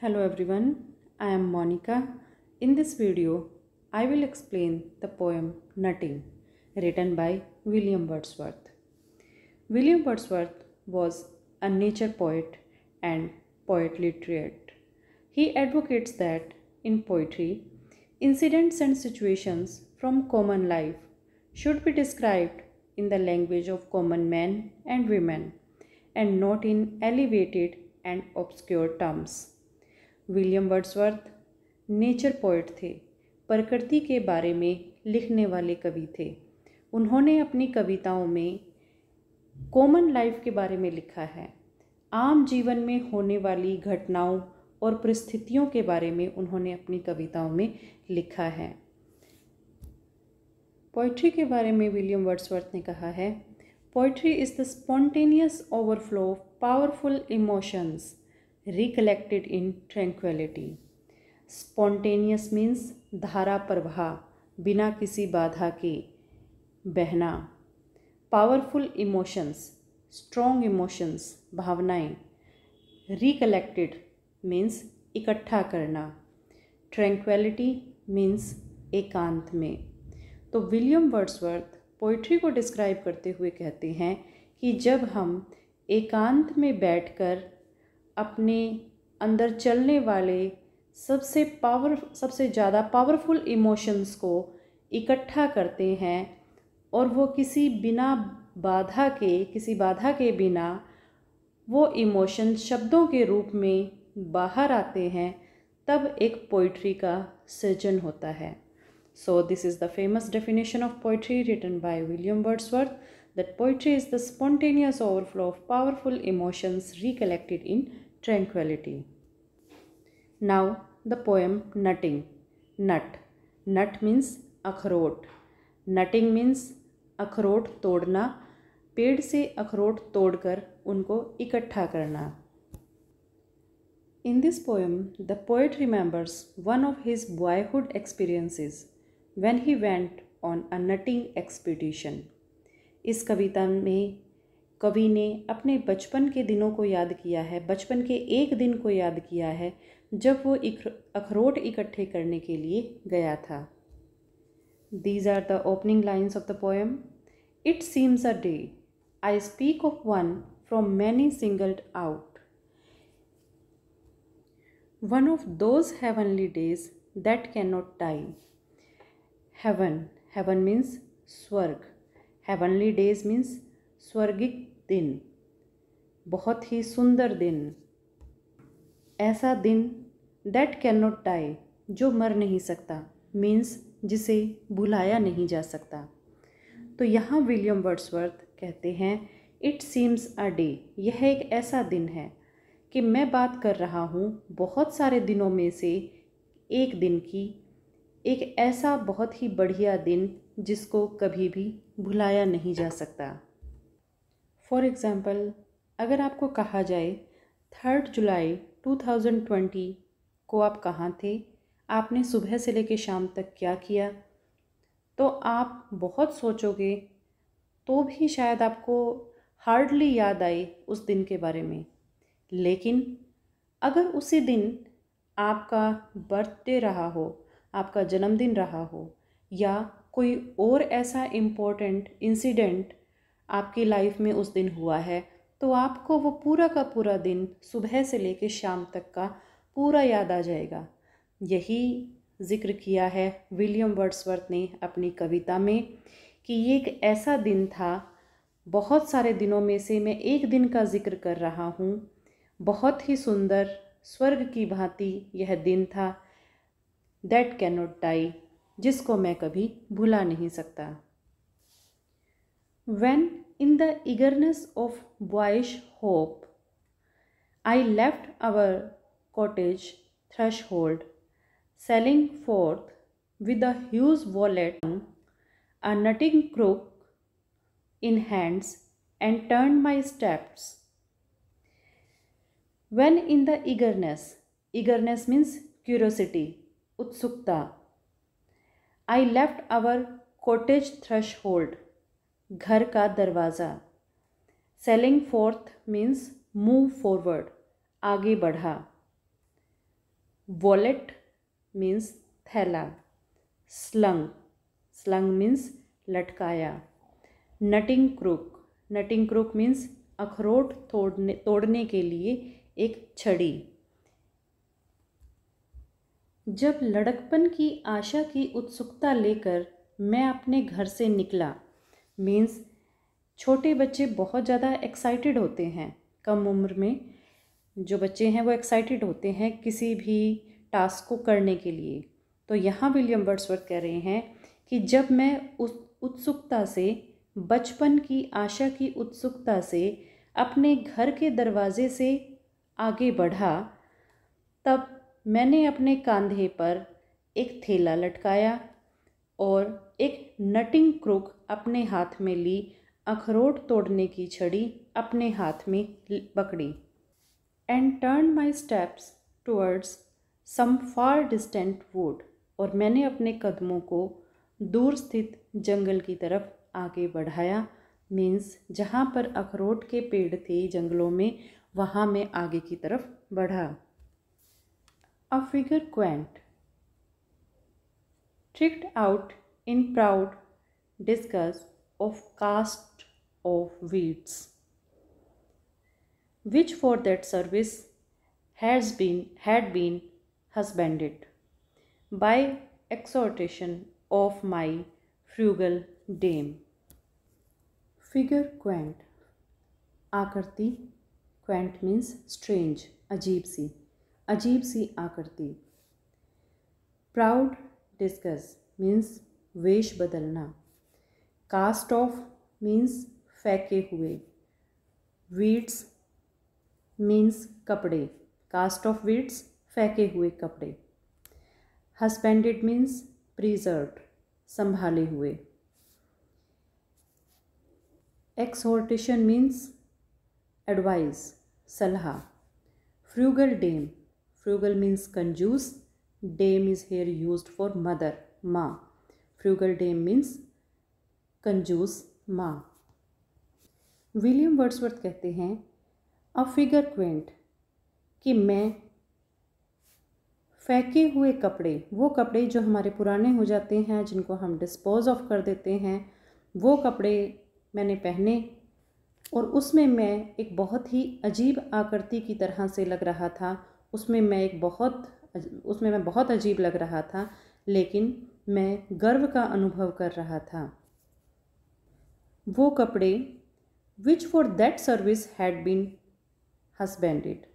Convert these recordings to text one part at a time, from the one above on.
Hello everyone, I am Monica. In this video, I will explain the poem Nutting, written by William Wordsworth. William Wordsworth was a nature poet and poet laureate. He advocates that in poetry, incidents and situations from common life should be described in the language of common men and women and not in elevated and obscure terms. William Wordsworth, nature poet थे, प्रकृति के बारे में लिखने वाले कवि थे। उन्होंने अपनी कविताओं में कॉमन लाइफ के बारे में लिखा है। आम जीवन में होने वाली घटनाओं और परिस्थितियों के बारे में उन्होंने अपनी कविताओं में लिखा है। पोइट्री के बारे में विलियम वर्ड्सवर्थ ने कहा है poetry is the spontaneous overflow of powerful emotions recollected in tranquillity. Spontaneous means धारा प्रवाह, बिना किसी बाधा के बहना। पावरफुल इमोशंस, स्ट्रॉन्ग इमोशंस, भावनाएँ। रिकलेक्टेड मीन्स इकट्ठा करना। ट्रैंक्विलिटी मीन्स एकांत में। तो विलियम वर्ड्सवर्थ पोइट्री को डिस्क्राइब करते हुए कहते हैं कि जब हम एकांत में बैठकर अपने अंदर चलने वाले सबसे पावर सबसे ज़्यादा पावरफुल इमोशंस को इकट्ठा करते हैं और वो किसी बिना बाधा के, किसी बाधा के बिना वो इमोशन शब्दों के रूप में बाहर आते हैं, तब एक पोइट्री का सृजन होता है। So this is the famous definition of poetry written by William Wordsworth that poetry is the spontaneous overflow of powerful emotions recollected in tranquility. Now, the poem, Nutting. Nut. Nut means अखरोट nutting means अखरोट तोड़ना, पेड़ से अखरोट तोड़कर उनको इकट्ठा करना in this poem the poet remembers one of his boyhood experiences when he went on a nutting expedition इस कविता में कवि ने अपने बचपन के दिनों को याद किया है, बचपन के एक दिन को याद किया है, जब वो अखरोट इकट्ठे करने के लिए गया था। These are the opening lines of the poem it seems a day I speak of one from many singled out one of those heavenly days that cannot die heaven heaven means means स्वर्ग heavenly days means स्वर्गिक दिन। बहुत ही सुंदर दिन। ऐसा दिन that can not die जो मर नहीं सकता मीन्स जिसे भुलाया नहीं जा सकता। तो यहाँ विलियम वर्ड्सवर्थ कहते हैं इट सीम्स अ डे यह एक ऐसा दिन है कि मैं बात कर रहा हूँ बहुत सारे दिनों में से एक दिन की। एक ऐसा बहुत ही बढ़िया दिन जिसको कभी भी भुलाया नहीं जा सकता। फॉर एग्ज़ाम्पल अगर आपको कहा जाए थर्ड जुलाई 2020 को आप कहाँ थे? आपने सुबह से लेकर शाम तक क्या किया? तो आप बहुत सोचोगे तो भी शायद आपको हार्डली याद आए उस दिन के बारे में। लेकिन अगर उसी दिन आपका बर्थडे रहा हो, आपका जन्मदिन रहा हो, या कोई और ऐसा इम्पोर्टेंट इंसिडेंट आपकी लाइफ में उस दिन हुआ है तो आपको वो पूरा का पूरा दिन सुबह से लेकर शाम तक का पूरा याद आ जाएगा। यही ज़िक्र किया है विलियम वर्ड्सवर्थ ने अपनी कविता में कि ये एक ऐसा दिन था, बहुत सारे दिनों में से मैं एक दिन का ज़िक्र कर रहा हूँ। बहुत ही सुंदर, स्वर्ग की भांति यह दिन था दैट कैन नॉट डाई जिसको मैं कभी भुला नहीं सकता। When, in the eagerness of boyish hope, I left our cottage threshold, sallying forth with a huge wallet, a nutting crook in hands, and turned my steps. When in the eagerness, eagerness means curiosity, utsukta, I left our cottage threshold घर का दरवाज़ा। Sallying forth means move forward आगे बढ़ा। Wallet means थैला। Slung slung means लटकाया। Nutting crook nutting crook means अखरोट तोड़ने तोड़ने के लिए एक छड़ी। जब लड़कपन की आशा की उत्सुकता लेकर मैं अपने घर से निकला मीन्स छोटे बच्चे बहुत ज़्यादा एक्साइटेड होते हैं। कम उम्र में जो बच्चे हैं वो एक्साइटेड होते हैं किसी भी टास्क को करने के लिए। तो यहाँ विलियम वर्ड्सवर्थ कह रहे हैं कि जब मैं उस उत्सुकता से, बचपन की आशा की उत्सुकता से, अपने घर के दरवाजे से आगे बढ़ा, तब मैंने अपने कंधे पर एक थैला लटकाया और एक नटिंग क्रुक अपने हाथ में ली, अखरोट तोड़ने की छड़ी अपने हाथ में पकड़ी। And turn my steps towards some far distant wood और मैंने अपने कदमों को दूर स्थित जंगल की तरफ़ आगे बढ़ाया। मीन्स जहाँ पर अखरोट के पेड़ थे जंगलों में, वहाँ मैं आगे की तरफ़ बढ़ा। A figure quaint tricked out in proud discuss of cast of weeds which for that service has been had been husbanded by exhortation of my frugal dame. Figure quaint. Akarti. Quaint means strange, ajeeb si. Ajeeb si akarti. Proud discuss means vesh badalna. Cast off means फेंके हुए, weeds means कपड़े, cast off weeds फेंके हुए कपड़े, husbanded means preserve संभाले हुए exhortation means advice, सलाह, frugal dame, frugal means कंजूस, dame is here used for mother, माँ Frugal डेम means कंजूस माँ। विलियम वर्ड्सवर्थ कहते हैं, अ फिगर क्वेंट कि मैं फेंके हुए कपड़े, वो कपड़े जो हमारे पुराने हो जाते हैं, जिनको हम डिस्पोज ऑफ़ कर देते हैं, वो कपड़े मैंने पहने और उसमें मैं एक बहुत ही अजीब आकृति की तरह से लग रहा था। उसमें मैं एक बहुत उसमें मैं बहुत अजीब लग रहा था, लेकिन मैं गर्व का अनुभव कर रहा था। वो कपड़े which for that service had been husbanded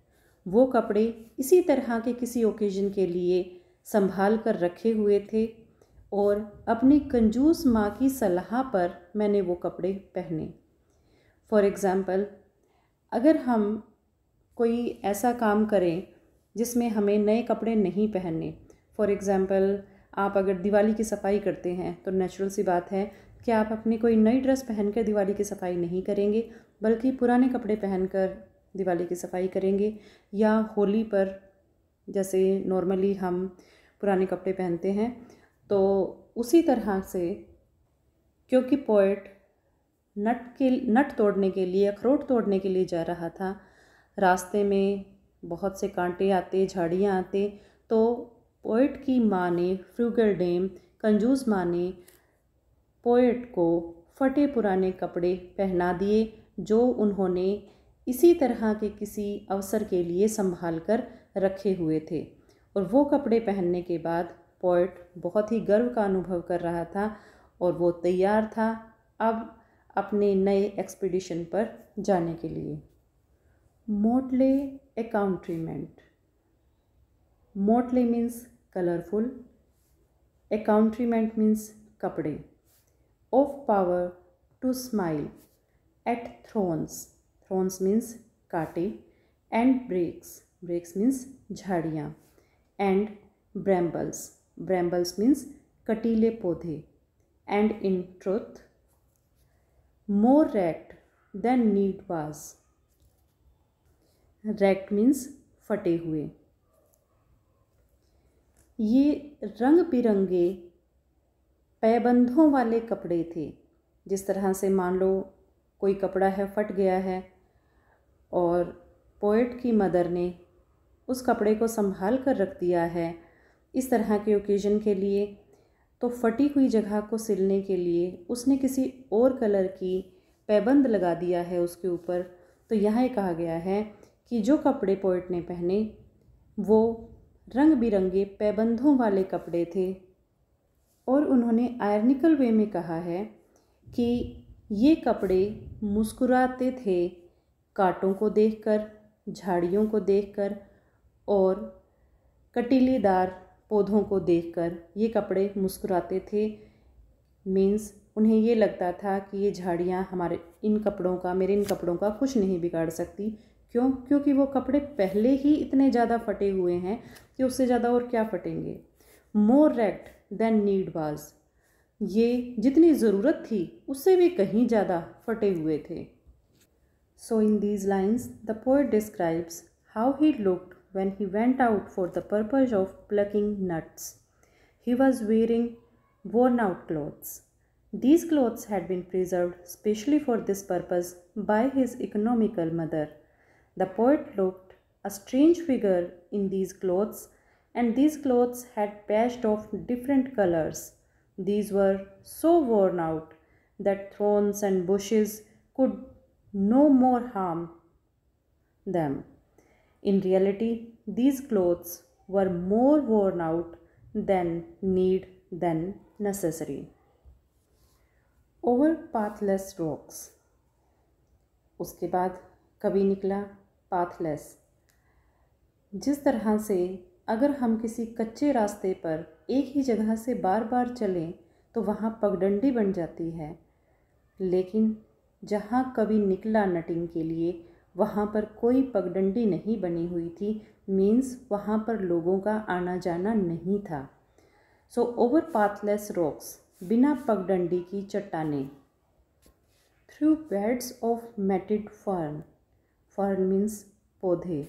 वो कपड़े इसी तरह के किसी ओकेजन के लिए संभाल कर रखे हुए थे और अपनी कंजूस माँ की सलाह पर मैंने वो कपड़े पहने। फॉर एग्ज़ाम्पल अगर हम कोई ऐसा काम करें जिसमें हमें नए कपड़े नहीं पहनने फॉर एग्ज़ाम्पल आप अगर दिवाली की सफ़ाई करते हैं तो नेचुरल सी बात है कि आप अपनी कोई नई ड्रेस पहनकर दिवाली की सफ़ाई नहीं करेंगे, बल्कि पुराने कपड़े पहनकर दिवाली की सफ़ाई करेंगे, या होली पर जैसे नॉर्मली हम पुराने कपड़े पहनते हैं तो उसी तरह से क्योंकि पोइट नट के, नट तोड़ने के लिए, अखरोट तोड़ने के लिए जा रहा था, रास्ते में बहुत से कांटे आते, झाड़ियाँ आते तो पोइट की माँ ने फ्रूगल डेम कंजूस माँ ने पोइट को फटे पुराने कपड़े पहना दिए, जो उन्होंने इसी तरह के किसी अवसर के लिए संभाल कर रखे हुए थे। और वो कपड़े पहनने के बाद पोइट बहुत ही गर्व का अनुभव कर रहा था और वो तैयार था अब अपने नए एक्सपीडिशन पर जाने के लिए। Motley accoutrement motley means colorful accoutrement means kapde of power to smile at thrones thrones means kaate and breaks breaks means jhadiyan and brambles brambles means katile podhe and in truth more wrecked than need was रैक्ट means फटे हुए ये रंग बिरंगे पैबंधों वाले कपड़े थे। जिस तरह से मान लो कोई कपड़ा है, फट गया है और पोइट की मदर ने उस कपड़े को संभाल कर रख दिया है इस तरह के ओकेजन के लिए तो फटी हुई जगह को सिलने के लिए उसने किसी और कलर की पैबंद लगा दिया है उसके ऊपर। तो यहाँ कहा गया है कि जो कपड़े पोइट ने पहने, वो रंग बिरंगे पैबंदों वाले कपड़े थे। और उन्होंने आयरनिकल वे में कहा है कि ये कपड़े मुस्कुराते थे कांटों को देखकर, झाड़ियों को देखकर और कटीलेदार पौधों को देखकर ये कपड़े मुस्कुराते थे। मीन्स उन्हें ये लगता था कि ये झाड़ियाँ हमारे, इन कपड़ों का, मेरे इन कपड़ों का कुछ नहीं बिगाड़ सकती। क्यों? क्योंकि वो कपड़े पहले ही इतने ज़्यादा फटे हुए हैं कि उससे ज़्यादा और क्या फटेंगे। More wrecked than need was ये जितनी ज़रूरत थी, उससे भी कहीं ज़्यादा फटे हुए थे। So in these lines the poet describes how he looked when he went out for the purpose of plucking nuts he was wearing worn out clothes these clothes had been preserve specially for this purpose by his economical mother the poet looked a strange figure in these clothes and these clothes had patched of different colors. These were so worn out that thorns and bushes could no more harm them. In reality, these clothes were more worn out than need than necessary. Over pathless rocks उसके बाद कभी निकला pathless जिस तरह से अगर हम किसी कच्चे रास्ते पर एक ही जगह से बार बार चलें तो वहाँ पगडंडी बन जाती है। लेकिन जहाँ कभी निकला नटिंग के लिए, वहाँ पर कोई पगडंडी नहीं बनी हुई थी मीन्स वहाँ पर लोगों का आना जाना नहीं था। सो ओवर पाथलेस रॉक्स बिना पगडंडी की चट्टाने। Through beds of matted fern fern means पौधे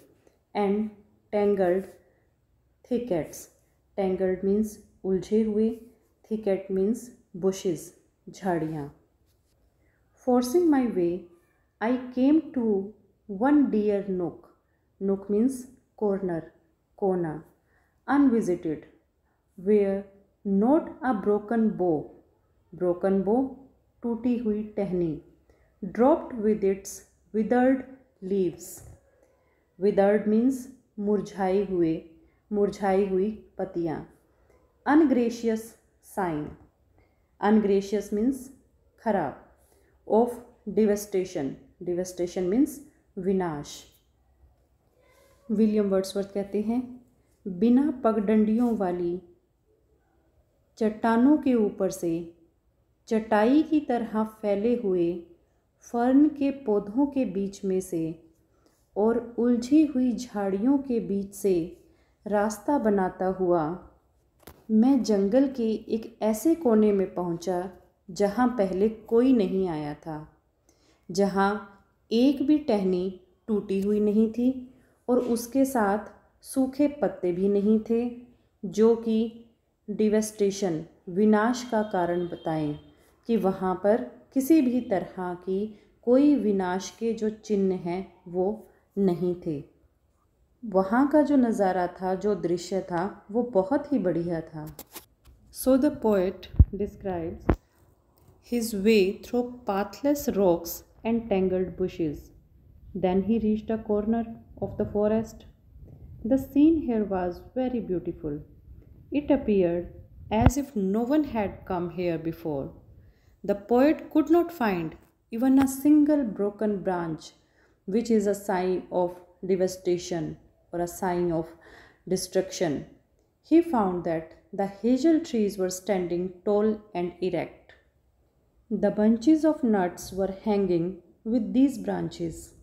and tangled thickets tangled means उलझे हुए थिकेट मीन्स बुशेस झाड़ियाँ. Forcing my way I came to one dear nook nook means corner कोना unvisited where not a broken bough broken bough टूटी हुई टहनी. Dropped with its withered leaves withered means मुरझाई हुए. मुरझाई हुई पतियाँ। अनग्रेशियस साइन अनग्रेशियस मीन्स खराब। Of devastation devastation means विनाश। विलियम वर्ड्सवर्थ कहते हैं, बिना पगडंडियों वाली चट्टानों के ऊपर से चटाई की तरह फैले हुए फर्न के पौधों के बीच में से और उलझी हुई झाड़ियों के बीच से रास्ता बनाता हुआ। मैं जंगल के एक ऐसे कोने में पहुँचा जहाँ पहले कोई नहीं आया था, जहाँ एक भी टहनी टूटी हुई नहीं थी और उसके साथ सूखे पत्ते भी नहीं थे, जो कि डिवेस्टेशन, विनाश का कारण बताएँ कि वहाँ पर किसी भी तरह की कोई विनाश के जो चिन्ह हैं वो नहीं थे। वहाँ का जो नज़ारा था जो दृश्य था वो बहुत ही बढ़िया था so the poet describes his way through pathless rocks and tangled bushes then he reached a corner of the forest the scene here was very beautiful It appeared as if no one had come here before. The poet could not find even a single broken branch, which is a sign of devastation or a sign of destruction. He found that the hazel trees were standing tall and erect. The bunches of nuts were hanging with these branches.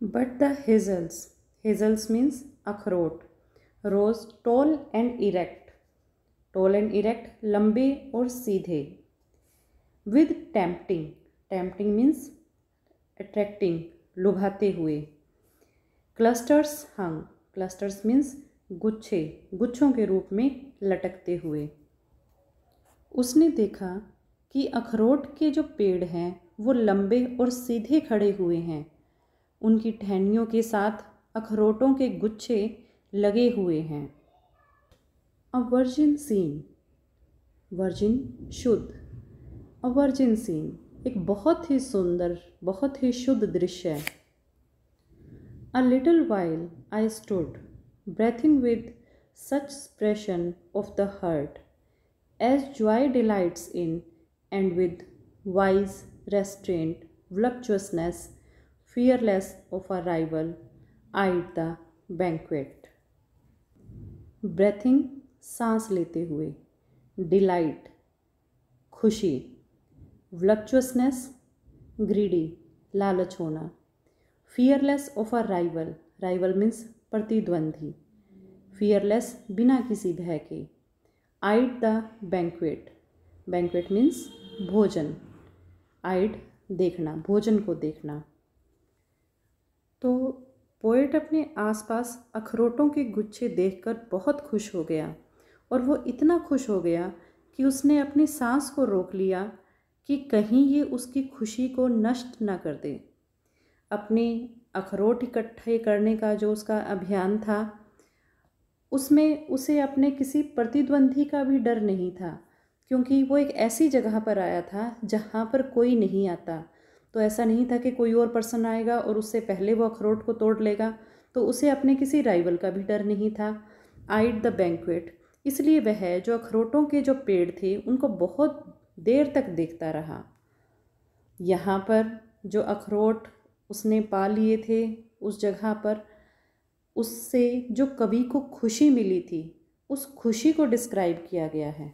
But the hazels, hazels means akhrot, rose tall and erect tall and erect लंबे और सीधे with tempting tempting means attracting लुभाते हुए Clusters hung clusters means गुच्छे, गुच्छों के रूप में लटकते हुए। उसने देखा कि अखरोट के जो पेड़ हैं, वो लंबे और सीधे खड़े हुए हैं। उनकी टहनियों के साथ अखरोटों के गुच्छे लगे हुए हैं। A virgin scene. वर्जिन शुद्ध। A virgin scene. एक बहुत ही सुंदर, बहुत ही शुद्ध दृश्य है। a little while I stood breathing with such expression of the heart as joy delights in and with wise restraint voluptuousness fearless of a rival eyed the banquet breathing सांस लेते हुए डिलाइट खुशी वलक्चुअसनेस ग्रीडी लालच होना fearless of a rival rival means प्रतिद्वंदी. Fearless बिना किसी भय के. Eyed the banquet banquet means भोजन. आइड देखना, भोजन को देखना. तो पोएट अपने आसपास अखरोटों के गुच्छे देखकर बहुत खुश हो गया और वो इतना खुश हो गया कि उसने अपनी सांस को रोक लिया कि कहीं ये उसकी खुशी को नष्ट ना कर दे। अपने अखरोट इकट्ठे करने का जो उसका अभियान था, उसमें उसे अपने किसी प्रतिद्वंदी का भी डर नहीं था, क्योंकि वो एक ऐसी जगह पर आया था जहाँ पर कोई नहीं आता। तो ऐसा नहीं था कि कोई और पर्सन आएगा और उससे पहले वो अखरोट को तोड़ लेगा तो उसे अपने किसी राइवल का भी डर नहीं था। आइड द बैंकवेट इसलिए वह जो अखरोटों के जो पेड़ थे, उनको बहुत देर तक देखता रहा। यहाँ पर जो अखरोट उसने पा लिए थे उस जगह पर। उससे जो कवि को खुशी मिली थी, उस खुशी को डिस्क्राइब किया गया है।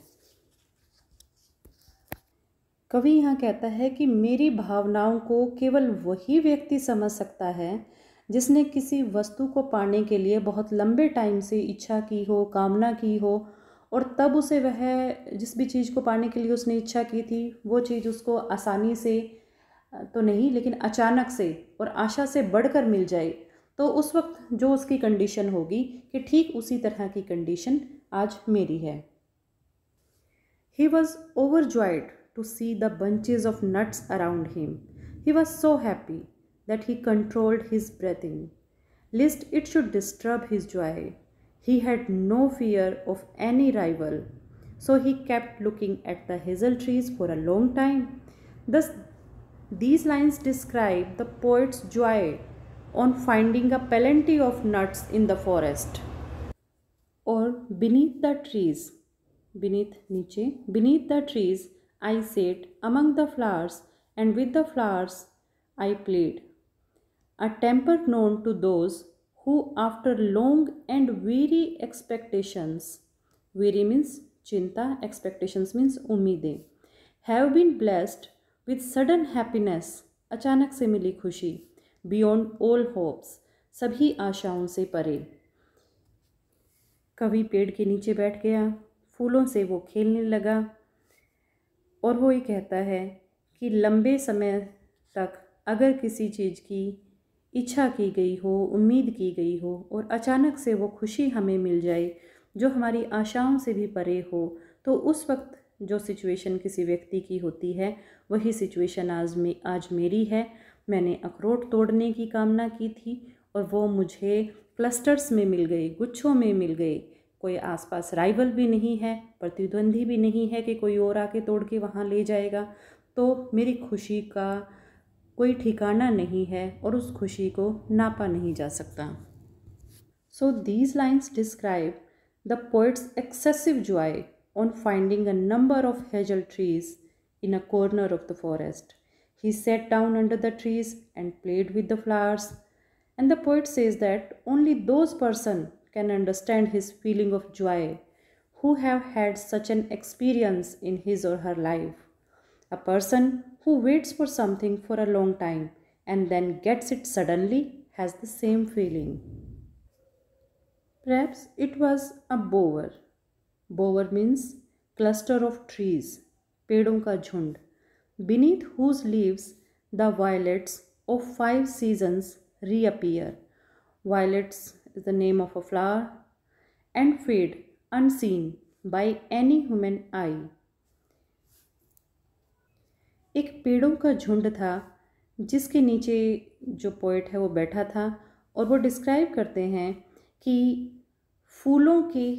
कवि यहाँ कहता है कि मेरी भावनाओं को केवल वही व्यक्ति समझ सकता है जिसने किसी वस्तु को पाने के लिए बहुत लंबे टाइम से इच्छा की हो, कामना की हो, और तब उसे वह जिस भी चीज़ को पाने के लिए उसने इच्छा की थी, वो चीज़ उसको आसानी से तो नहीं लेकिन अचानक से और आशा से बढ़कर मिल जाए तो उस वक्त जो उसकी कंडीशन होगी कि ठीक उसी तरह की कंडीशन आज मेरी है। He was overjoyed to see the bunches of nuts around him he was so happy that he controlled his breathing lest it should disturb his joy he had no fear of any rival so he kept looking at the hazel trees for a long time. Thus, these lines describe the poet's joy on finding a plenty of nuts in the forest. Or beneath the trees, beneath niche, beneath the trees, I sat among the flowers, and with the flowers I played. A temper known to those who, after long and weary expectations, weary means chinta, expectations means umide, have been blessed with sudden happiness अचानक से मिली खुशी। Beyond all hopes सभी आशाओं से परे। कवि पेड़ के नीचे बैठ गया, फूलों से वो खेलने लगा और वो ये कहता है कि लंबे समय तक अगर किसी चीज़ की इच्छा की गई हो, उम्मीद की गई हो और अचानक से वो खुशी हमें मिल जाए, जो हमारी आशाओं से भी परे हो तो उस वक्त जो सिचुएशन किसी व्यक्ति की होती है वही सिचुएशन आज में, आज मेरी है। मैंने अखरोट तोड़ने की कामना की थी और वो मुझे क्लस्टर्स में मिल गए, गुच्छों में मिल गए। कोई आसपास राइवल भी नहीं है, प्रतिद्वंदी भी नहीं है कि कोई और आके तोड़ के वहाँ ले जाएगा। तो मेरी खुशी का कोई ठिकाना नहीं है और उस खुशी को नापा नहीं जा सकता। So these lines describe the poet's excessive joy on finding a number of hazel trees in a corner of the forest. He sat down under the trees and played with the flowers. And the poet says that only those persons can understand his feeling of joy who have had such an experience in his or her life. A person who waits for something for a long time and then gets it suddenly has the same feeling. Perhaps it was a bower. Bower means cluster of trees. पेड़ों का झुंड। Beneath whose leaves the violets of five seasons reappear violets is the name of a flower and fade unseen by any human eye एक पेड़ों का झुंड था, जिसके नीचे जो पोइट है वो बैठा था और वो डिस्क्राइब करते हैं कि फूलों के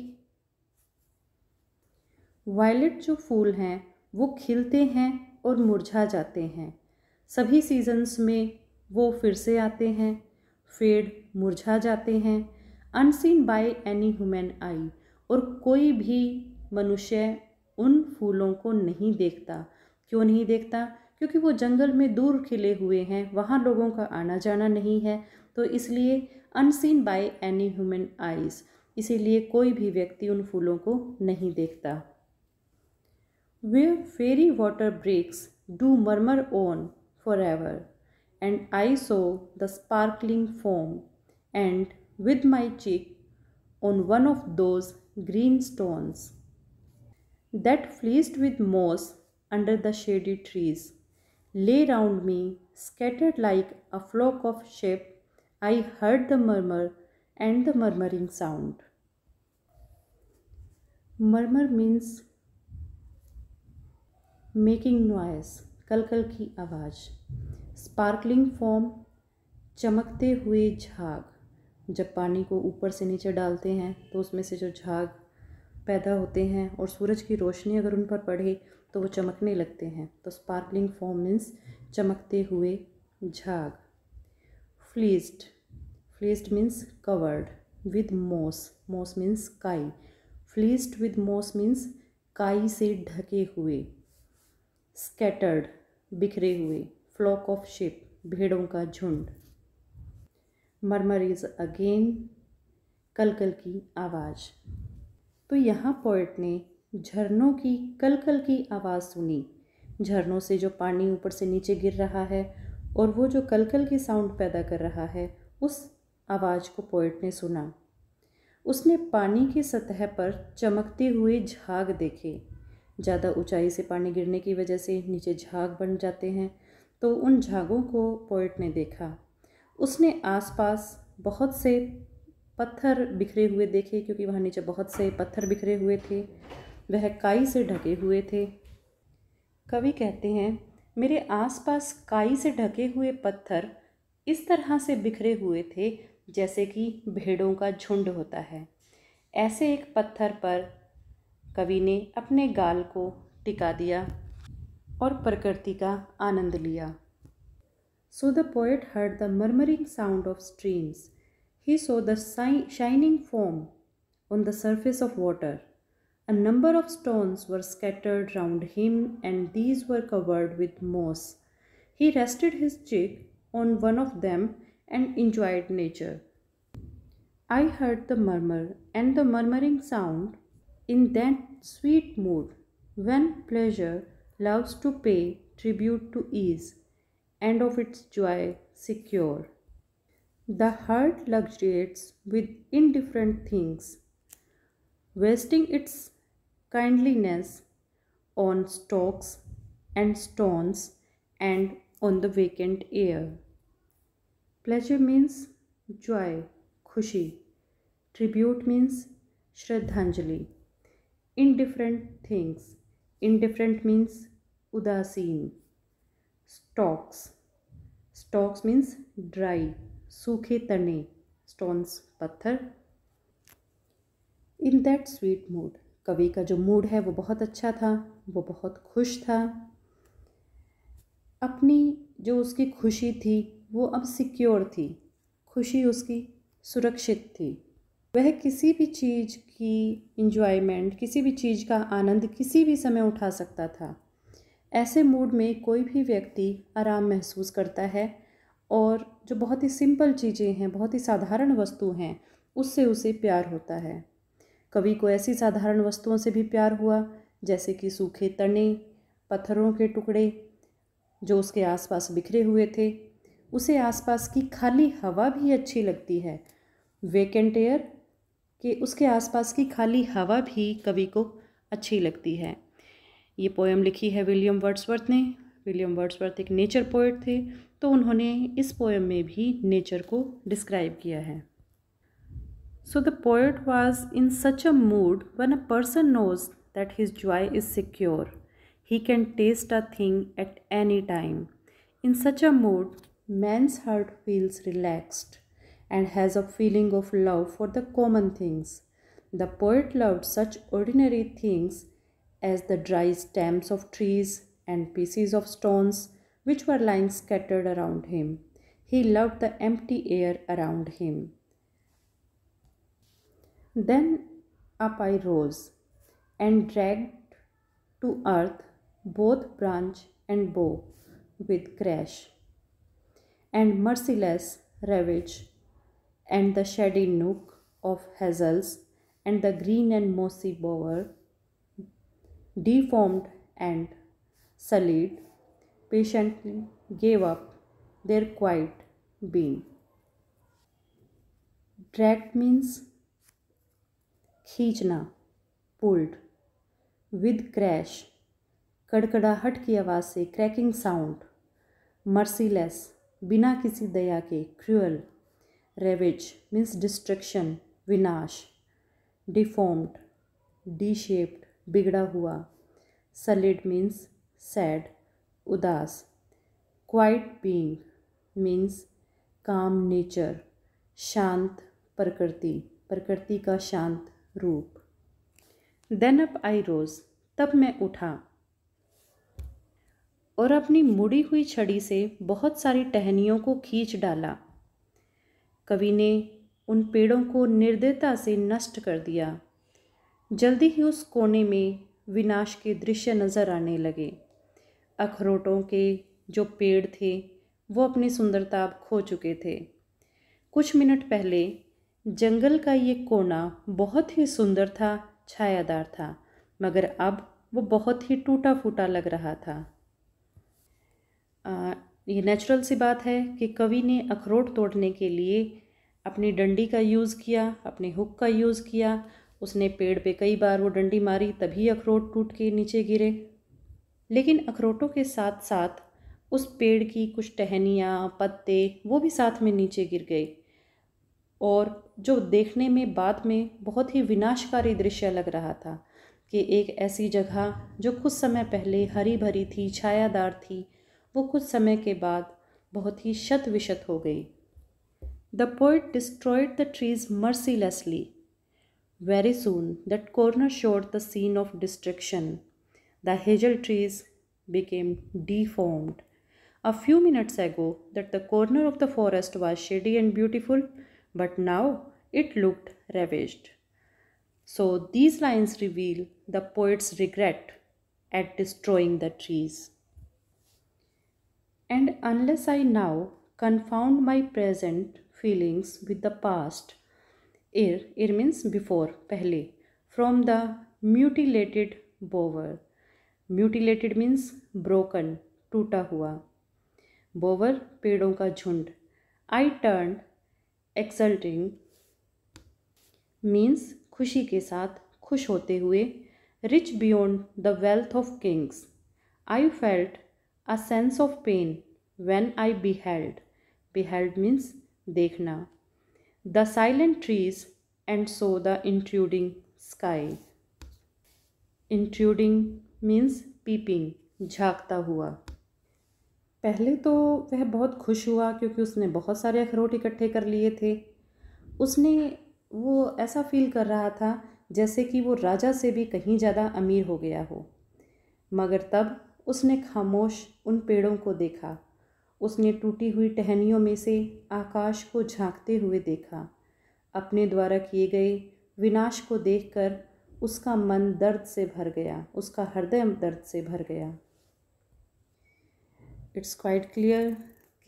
वायलेट जो फूल हैं वो खिलते हैं और मुरझा जाते हैं। सभी सीजन्स में वो फिर से आते हैं फेड मुरझा जाते हैं unseen by any human eye और कोई भी मनुष्य उन फूलों को नहीं देखता। क्यों नहीं देखता? क्योंकि वो जंगल में दूर खिले हुए हैं, वहाँ लोगों का आना जाना नहीं है। तो इसलिए unseen by any human eyes इसीलिए कोई भी व्यक्ति उन फूलों को नहीं देखता। where fairy water breaks do murmur on forever, and I saw the sparkling foam, and with my cheek on one of those green stones that fleeced with moss under the shady trees lay round me scattered like a flock of sheep. I heard the murmur and the murmuring sound. Murmur means making noise कल कल की आवाज़। Sparkling form चमकते हुए झाग। जब पानी को ऊपर से नीचे डालते हैं तो उसमें से जो झाग पैदा होते हैं और सूरज की रोशनी अगर उन पर पड़े तो वो चमकने लगते हैं। तो स्पार्कलिंग फॉर्म मीन्स चमकते हुए झाग। Fleeced fleeced means covered with moss. Moss means काई। फ्लीस्ड विद मोस मीन्स काई से ढके हुए। स्कैटर्ड, बिखरे हुए, फ्लॉक ऑफ़ शिप, भेड़ों का झुंड। मरमर इज़ अगेन कल कल की आवाज़। तो यहाँ पोइट ने झरनों की कल कल की आवाज़ सुनी। झरनों से जो पानी ऊपर से नीचे गिर रहा है और वो जो कल कल की साउंड पैदा कर रहा है, उस आवाज़ को पोइट ने सुना। उसने पानी की सतह पर चमकते हुए झाग देखे। ज़्यादा ऊंचाई से पानी गिरने की वजह से नीचे झाग बन जाते हैं। तो उन झागों को पोइट ने देखा। उसने आसपास बहुत से पत्थर बिखरे हुए देखे, क्योंकि वहाँ नीचे बहुत से पत्थर बिखरे हुए थे। वह काई से ढके हुए थे। कवि कहते हैं, मेरे आसपास काई से ढके हुए पत्थर इस तरह से बिखरे हुए थे जैसे कि भेड़ों का झुंड होता है। ऐसे एक पत्थर पर कवि ने अपने गाल को टिका दिया और प्रकृति का आनंद लिया So the poet heard the murmuring sound of streams. He saw the shining foam on the surface of water. A number of stones were scattered round him, and these were covered with moss. He rested his cheek on one of them and enjoyed nature. I heard the murmur and the murmuring sound in that sweet mood when pleasure loves to pay tribute to ease and of its joy secure. The heart luxuriates with indifferent things, wasting its kindliness on stalks and stones and on the vacant air. Pleasure means joy, khushi. Tribute means shraddhanjali. Indifferent things. Indifferent means udasin. Stocks stocks means dry सूखे तने. Stones पत्थर. In that sweet mood कवि का जो mood है वो बहुत अच्छा था, वो बहुत खुश था। अपनी जो उसकी खुशी थी, वो अब सिक्योर थी। खुशी उसकी सुरक्षित थी। वह किसी भी चीज़ की इंजॉयमेंट किसी भी चीज़ का आनंद किसी भी समय उठा सकता था। ऐसे मूड में कोई भी व्यक्ति आराम महसूस करता है और जो बहुत ही सिंपल चीज़ें हैं, बहुत ही साधारण वस्तु हैं, उससे उसे प्यार होता है। कवि को ऐसी साधारण वस्तुओं से भी प्यार हुआ, जैसे कि सूखे तने, पत्थरों के टुकड़े, जो उसके आसपास बिखरे हुए थे। उसे आसपास की खाली हवा भी अच्छी लगती है। वेकेंट एयर के उसके आसपास की खाली हवा भी कवि को अच्छी लगती है। ये पोएम लिखी है विलियम वर्ड्सवर्थ ने। विलियम वर्ड्सवर्थ एक नेचर पोइट थे तो उन्होंने इस पोएम में भी नेचर को डिस्क्राइब किया है। So the poet was in such a mood when a person knows that his joy is secure he can taste a thing at any time in such a mood man's heart feels relaxed and has a feeling of love for the common things. The poet loved such ordinary things as the dry stems of trees and pieces of stones which were lying scattered around him. He loved the empty air around him. Then up I rose and dragged to earth both branch and bough with crash, and merciless ravage, and the shady nook of hazels, and the green and mossy bower, deformed and sullied, patiently gave up their quiet being. Dragged means खींचना pulled with crash कड़कड़ाहट की आवाज़ से cracking sound merciless बिना किसी दया के cruel ravages means destruction विनाश डिफॉर्म्ड डी शेप्ड बिगड़ा हुआ सलिड मीन्स सैड उदास quiet being means calm nature शांत प्रकृति प्रकृति का शांत रूप देन अप आई रोज तब मैं उठा। और अपनी मुड़ी हुई छड़ी से बहुत सारी टहनियों को खींच डाला। कवि ने उन पेड़ों को निर्दयता से नष्ट कर दिया। जल्दी ही उस कोने में विनाश के दृश्य नज़र आने लगे। अखरोटों के जो पेड़ थे, वो अपनी सुंदरता खो चुके थे। कुछ मिनट पहले जंगल का ये कोना बहुत ही सुंदर था, छायादार था, मगर अब वो बहुत ही टूटा फूटा लग रहा था। ये नेचुरल सी बात है कि कवि ने अखरोट तोड़ने के लिए अपनी डंडी का यूज़ किया, अपने हुक का यूज़ किया। उसने पेड़ पे कई बार वो डंडी मारी, तभी अखरोट टूट के नीचे गिरे। लेकिन अखरोटों के साथ साथ उस पेड़ की कुछ टहनियाँ, पत्ते, वो भी साथ में नीचे गिर गए। और जो देखने में बाद में बहुत ही विनाशकारी दृश्य लग रहा था कि एक ऐसी जगह जो कुछ समय पहले हरी भरी थी, छायादार थी वो कुछ समय के बाद बहुत ही शत विशत हो गई। The poet destroyed the trees mercilessly very soon that corner showed the scene of destruction the hazel trees became deformed a few minutes ago that the corner of the forest was shady and beautiful but now it looked ravaged so these lines reveal the poet's regret at destroying the trees And unless I now confound my present feelings with the past, ir, ir means before, pehle, from the mutilated bower. Mutilated means broken, टूटा हुआ बोवर पेड़ों का झुंड I turn exulting means खुशी के साथ खुश होते हुए rich beyond the wealth of kings I felt A sense of pain when I beheld beheld means देखना। The silent trees and saw the intruding sky intruding means peeping झाँकता हुआ। पहले तो वह बहुत खुश हुआ क्योंकि उसने बहुत सारे अखरोट इकट्ठे कर लिए थे। उसने वो ऐसा फील कर रहा था जैसे कि वो राजा से भी कहीं ज़्यादा अमीर हो गया हो। मगर तब उसने खामोश उन पेड़ों को देखा। उसने टूटी हुई टहनियों में से आकाश को झांकते हुए देखा। अपने द्वारा किए गए विनाश को देखकर उसका मन दर्द से भर गया। उसका हृदय दर्द से भर गया। इट्स क्वाइट क्लियर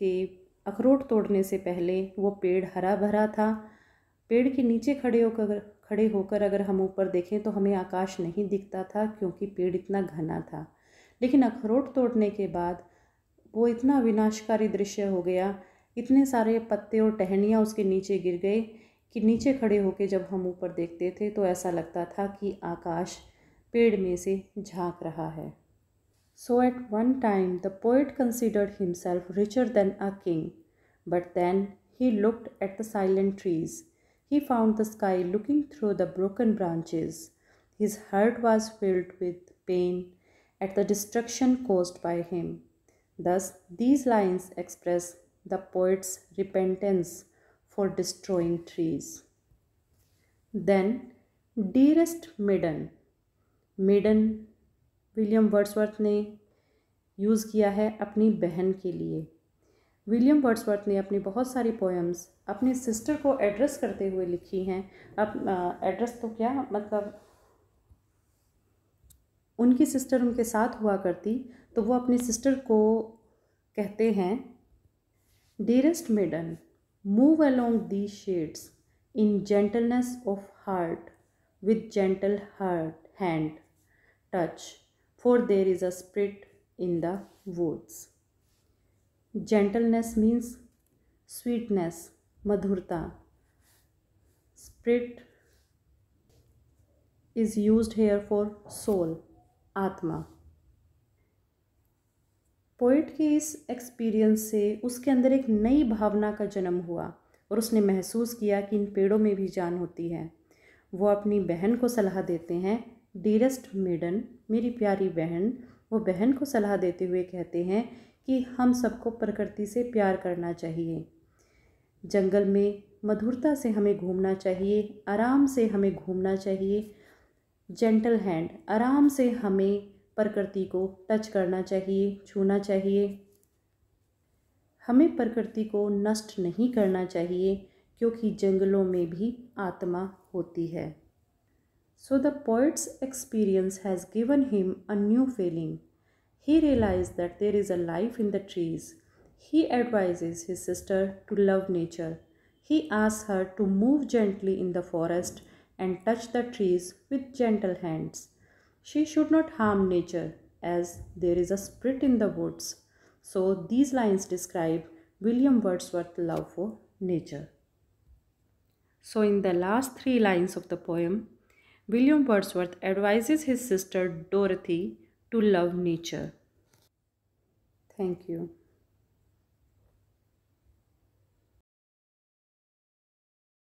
कि अखरोट तोड़ने से पहले वो पेड़ हरा भरा था। पेड़ के नीचे खड़े होकर खड़े होकर अगर हम ऊपर देखें तो हमें आकाश नहीं दिखता था क्योंकि पेड़ इतना घना था। लेकिन अखरोट तोड़ने के बाद वो इतना विनाशकारी दृश्य हो गया, इतने सारे पत्ते और टहनियाँ उसके नीचे गिर गए कि नीचे खड़े होकर जब हम ऊपर देखते थे तो ऐसा लगता था कि आकाश पेड़ में से झाँक रहा है। So at one time the poet considered himself richer than a king but then he looked at the silent trees he found the sky looking through the broken branches his heart was filled with pain at the destruction caused by him. Thus, these lines express the poet's repentance for destroying trees. Then, dearest maiden, maiden William Wordsworth ने use किया है अपनी बहन के लिए William Wordsworth ने अपनी बहुत सारी पोएम्स अपनी सिस्टर को एड्रेस करते हुए लिखी हैं अब एड्रेस तो क्या मतलब उनकी सिस्टर उनके साथ हुआ करती तो वो अपनी सिस्टर को कहते हैं dearest maiden move along the shades in gentleness of heart with gentle heart hand touch for there is a spirit in the woods gentleness means sweetness मधुरता spirit is use here for soul आत्मा। Poet के इस experience से उसके अंदर एक नई भावना का जन्म हुआ और उसने महसूस किया कि इन पेड़ों में भी जान होती है। वो अपनी बहन को सलाह देते हैं डीरेस्ट मेडन मेरी प्यारी बहन। वो बहन को सलाह देते हुए कहते हैं कि हम सबको प्रकृति से प्यार करना चाहिए। जंगल में मधुरता से हमें घूमना चाहिए, आराम से हमें घूमना चाहिए जेंटल हैंड आराम से हमें प्रकृति को टच करना चाहिए, छूना चाहिए। हमें प्रकृति को नष्ट नहीं करना चाहिए, क्योंकि जंगलों में भी आत्मा होती है। So the poet's experience has given him a new feeling he realise that there is a life in the trees he advises his sister to love nature he us her to move gently in the forest and touch the trees with gentle hands. She should not harm nature as there is a spirit in the woods. So these lines describe William Wordsworth's love for nature. So in the last three lines of the poem, William Wordsworth advises his sister Dorothy to love nature. Thank you.